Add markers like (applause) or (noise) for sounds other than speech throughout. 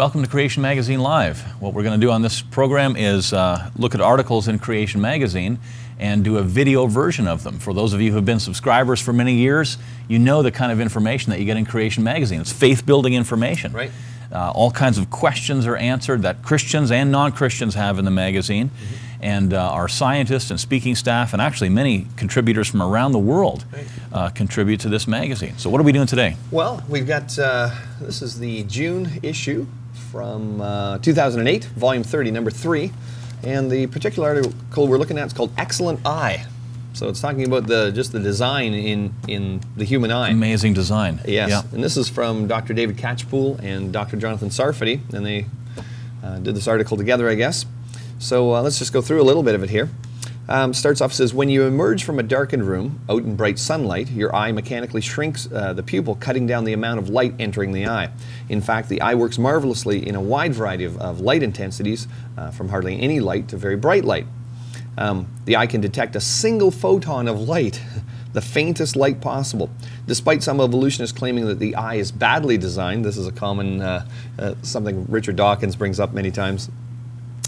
Welcome to Creation Magazine Live. What we're going to do on this program is uh, look at articles in Creation Magazine and do a video version of them. For those of you who have been subscribers for many years, you know the kind of information that you get in Creation Magazine. It's faith building information. Right. Uh, all kinds of questions are answered that Christians and non Christians have in the magazine. Mm-hmm. And uh, our scientists and speaking staff, and actually many contributors from around the world, uh, contribute to this magazine. So, what are we doing today? Well, we've got uh, this is the June issue from uh, 2008, volume 30, number three, and the particular article we're looking at is called "Excellent Eye." So it's talking about the just the design in in the human eye. Amazing design. Yes, Yeah. and this is from Dr. David Catchpoole and Dr. Jonathan Sarfati, and they uh, did this article together, I guess. So uh, let's just go through a little bit of it here. Um, starts off says when you emerge from a darkened room out in bright sunlight, your eye mechanically shrinks uh, the pupil, cutting down the amount of light entering the eye. In fact, the eye works marvelously in a wide variety of, of light intensities, uh, from hardly any light to very bright light. Um, the eye can detect a single photon of light, (laughs) the faintest light possible. Despite some evolutionists claiming that the eye is badly designed, this is a common uh, uh, something Richard Dawkins brings up many times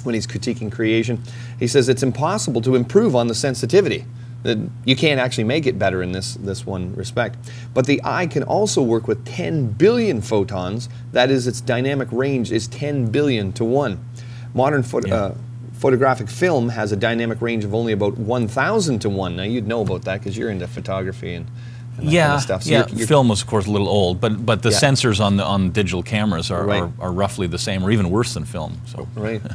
when he's critiquing creation. He says it's impossible to improve on the sensitivity. That you can't actually make it better in this, this one respect. But the eye can also work with 10 billion photons. That is, its dynamic range is 10 billion to 1. Modern photo, Yeah. uh, photographic film has a dynamic range of only about 1,000 to 1. Now, you'd know about that because you're into photography and, yeah, kind of stuff. So yeah. you're- you're- Film was, of course, a little old, but but the Yeah. sensors on the on digital cameras are, Right. are, are roughly the same, or even worse than film. So Right. (laughs)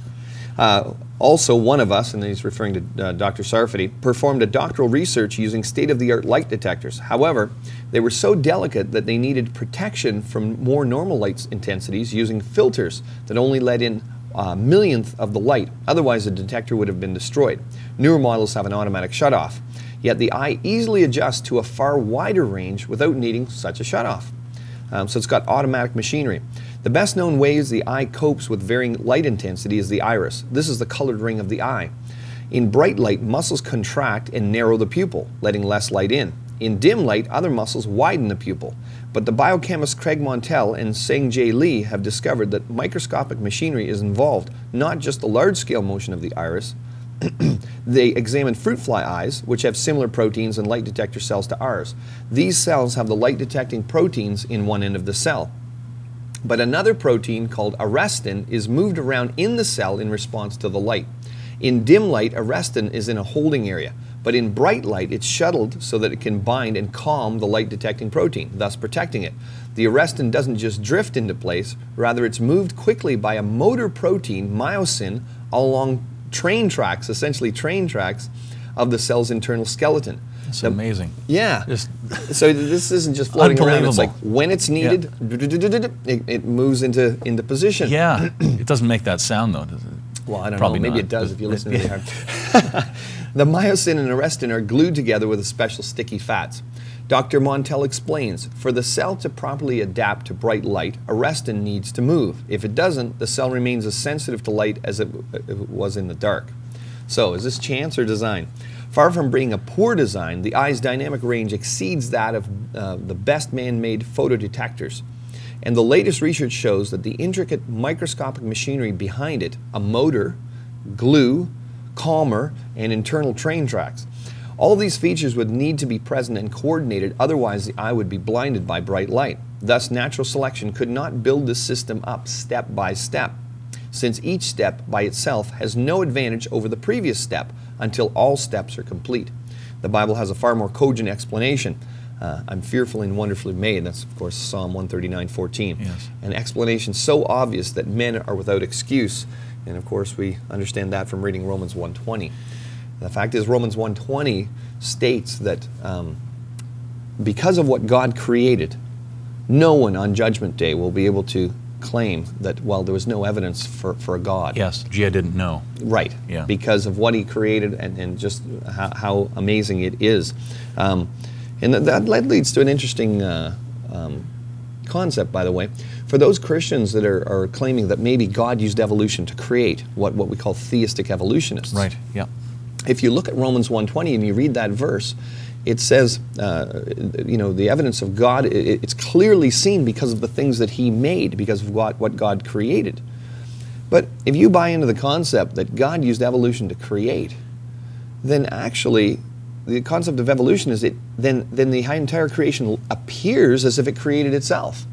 Uh, also, one of us, and he's referring to uh, Dr. Sarfati, performed a doctoral research using state of the art light detectors. However, they were so delicate that they needed protection from more normal light intensities using filters that only let in a millionth of the light. Otherwise, the detector would have been destroyed. Newer models have an automatic shutoff. Yet the eye easily adjusts to a far wider range without needing such a shutoff. Um, so it's got automatic machinery. The best known ways the eye copes with varying light intensity is the iris. This is the colored ring of the eye. In bright light, muscles contract and narrow the pupil, letting less light in. In dim light, other muscles widen the pupil. But the biochemists Craig Montell and Seng J. Lee have discovered that microscopic machinery is involved, not just the large scale motion of the iris, (clears throat) they examined fruit fly eyes, which have similar proteins and light detector cells to ours. These cells have the light detecting proteins in one end of the cell. But another protein called arrestin is moved around in the cell in response to the light. In dim light, arrestin is in a holding area, but in bright light, it's shuttled so that it can bind and calm the light detecting protein, thus protecting it. The arrestin doesn't just drift into place, rather, it's moved quickly by a motor protein, myosin, along train tracks, essentially train tracks, of the cell's internal skeleton. It's The- amazing. yeah. Just- so this isn't just floating around. It's like when it's needed, it, it moves into into position. Yeah, (clears throat) it doesn't make that sound though, does it? Well, I don't Probably know. Maybe not, it does if you listen really (laughs) (laughs) hard. the myosin and arrestin are glued together with a special sticky fats. Dr. Montell explains for the cell to properly adapt to bright light, arrestin needs to move. If it doesn't, the cell remains as sensitive to light as it, it was in the dark. So, is this chance or design? Far from being a poor design, the eye's dynamic range exceeds that of uh, the best man made photodetectors. And the latest research shows that the intricate microscopic machinery behind it, a motor, glue, calmer, and internal train tracks, all these features would need to be present and coordinated, otherwise, the eye would be blinded by bright light. Thus, natural selection could not build this system up step by step, since each step by itself has no advantage over the previous step until all steps are complete. The Bible has a far more cogent explanation. Uh, I'm fearfully and wonderfully made. That's, of course, Psalm 139 14. Yes. An explanation so obvious that men are without excuse. And, of course, we understand that from reading Romans 120. The fact is, Romans 120 states that um, because of what God created, no one on Judgment Day will be able to claim that, well, there was no evidence for, for a God. Yes, I didn't know. Right. Yeah. Because of what he created and, and just how, how amazing it is. Um, and that, that led- leads to an interesting uh, um, concept, by the way. For those Christians that are, are claiming that maybe God used evolution to create what, what we call theistic evolutionists. Right. Yeah. If you look at Romans 1.20 and you read that verse, it says, uh, you know, the evidence of God, it, it's clearly seen because of the things that He made, because of what, what God created. But if you buy into the concept that God used evolution to create, then actually the concept of evolution is it then then the entire creation appears as if it created itself.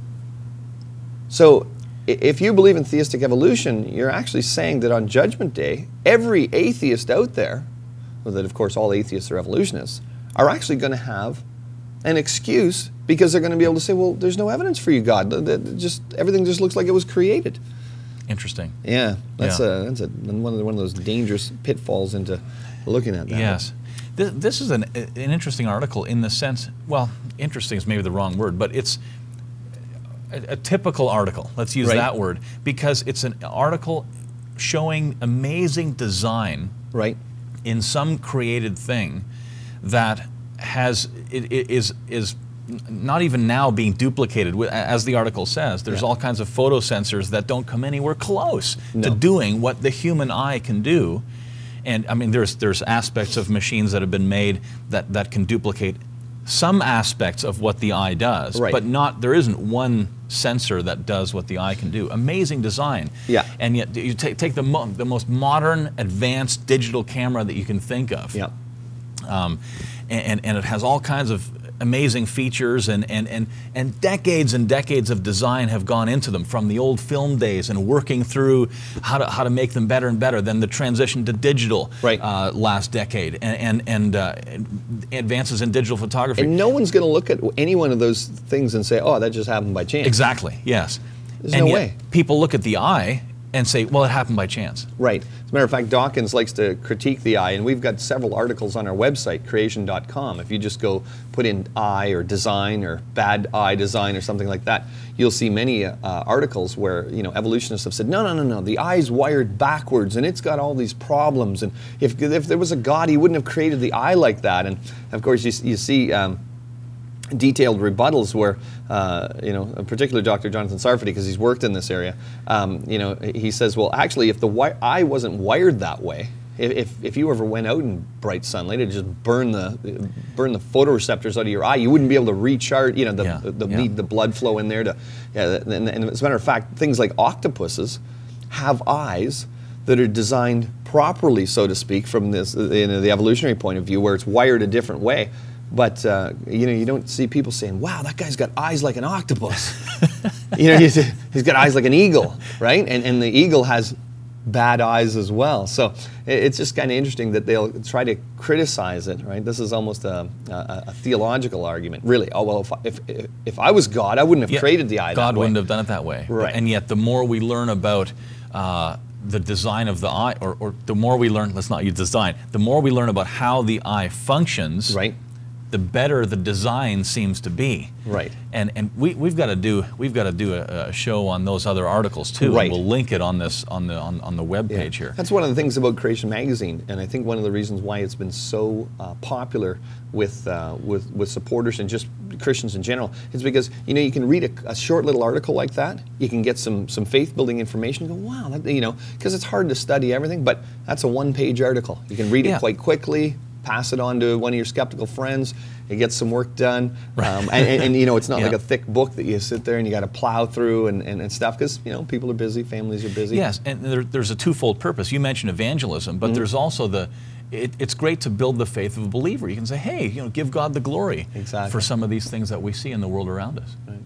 So if you believe in theistic evolution, you're actually saying that on Judgment Day, every atheist out there, well, that of course all atheists are evolutionists, are actually going to have an excuse because they're going to be able to say, well, there's no evidence for you, God. Just everything just looks like it was created. Interesting. Yeah, that's yeah. a that's a one of the, one of those dangerous pitfalls into looking at that. Yes. This, this is an, an interesting article in the sense, well, interesting is maybe the wrong word, but it's a, a typical article. Let's use right. that word because it's an article showing amazing design right. in some created thing that has it, it is is not even now being duplicated. As the article says, there's yeah. all kinds of photo sensors that don't come anywhere close no. to doing what the human eye can do. And I mean, there's there's aspects of machines that have been made that that can duplicate some aspects of what the eye does, right. but not there isn't one sensor that does what the eye can do. Amazing design. Yeah. And yet you take, take the, mo the most modern, advanced digital camera that you can think of. Yeah. Um, and, and it has all kinds of amazing features and, and, and, and decades and decades of design have gone into them from the old film days and working through how to, how to make them better and better. Then the transition to digital right. uh, last decade and, and, and uh, advances in digital photography. And no one's going to look at any one of those things and say, oh, that just happened by chance. Exactly, yes. There's and no way. People look at the eye and say, well, it happened by chance. Right. As a matter of fact, Dawkins likes to critique the eye, and we've got several articles on our website, creation.com. If you just go put in eye or design or bad eye design or something like that, you'll see many uh, articles where you know evolutionists have said, no, no, no, no, the eye's wired backwards and it's got all these problems. And if, if there was a God, he wouldn't have created the eye like that. And of course, you, you see. Um, detailed rebuttals where, uh, you know, in particular Dr. Jonathan Sarfati, because he's worked in this area, um, you know, he says, well, actually, if the wi- eye wasn't wired that way, if, if you ever went out in bright sunlight, it'd just burn the burn the photoreceptors out of your eye. You wouldn't be able to recharge, you know, the, yeah, the, yeah. need the blood flow in there to. Yeah, and, and as a matter of fact, things like octopuses have eyes that are designed properly, so to speak, from this you know, the evolutionary point of view, where it's wired a different way. But uh, you know, you don't see people saying, "Wow, that guy's got eyes like an octopus." (laughs) you know, he's, he's got eyes like an eagle, right? And and the eagle has bad eyes as well. So it's just kind of interesting that they'll try to criticize it, right? This is almost a, a, a theological argument, really. Oh well, if, if, if I was God, I wouldn't have yeah, created the eye. God wouldn't have done it that way, right? And yet, the more we learn about uh, the design of the eye, or, or, the more we learn, let's not use design, the more we learn about how the eye functions, right? The better the design seems to be. Right. And and we we've got to do we've got to do a, a, show on those other articles too. Right. And we'll link it on this on the on, on the web yeah. page here. That's one of the things about Creation Magazine, and I think one of the reasons why it's been so uh, popular with uh, with with supporters and just Christians in general is because you know you can read a, a short little article like that, you can get some some faith building information. Go wow, that, you know, because it's hard to study everything, but that's a one page article. You can read it quite quickly pass it on to one of your skeptical friends. It gets some work done, um, and, and, and, you know it's not yeah. like a thick book that you sit there and you got to plow through and, and, and stuff because you know people are busy, families are busy. Yes, and there, there's a twofold purpose. You mentioned evangelism, but mm-hmm. there's also the it, it's great to build the faith of a believer. You can say, hey, you know, give God the glory exactly. for some of these things that we see in the world around us. Right.